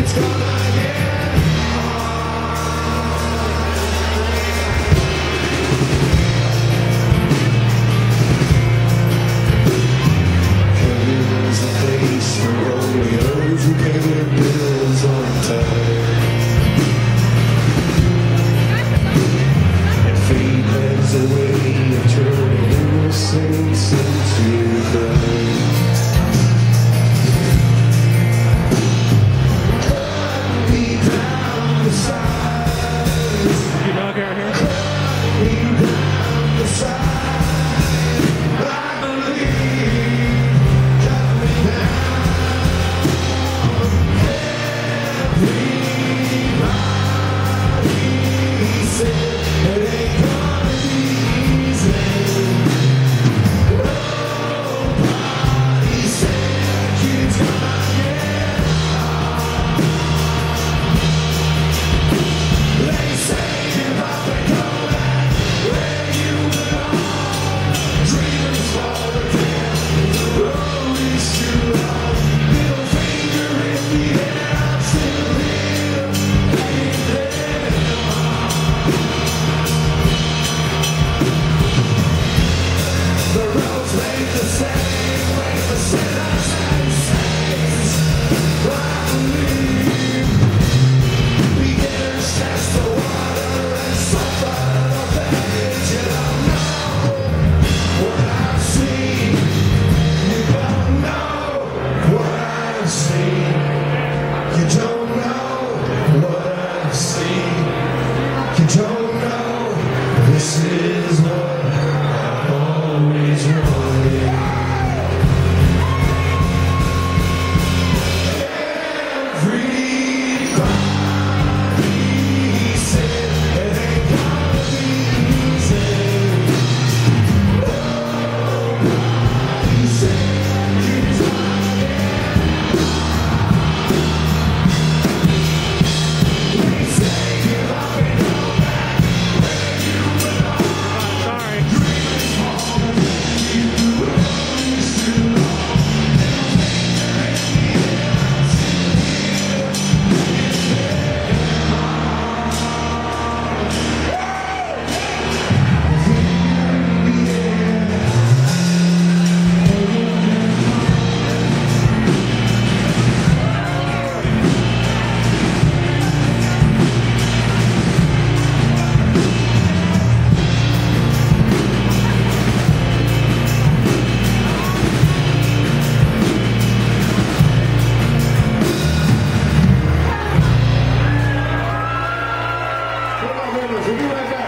It's gonna be a true innocence into the Vamos, señoras.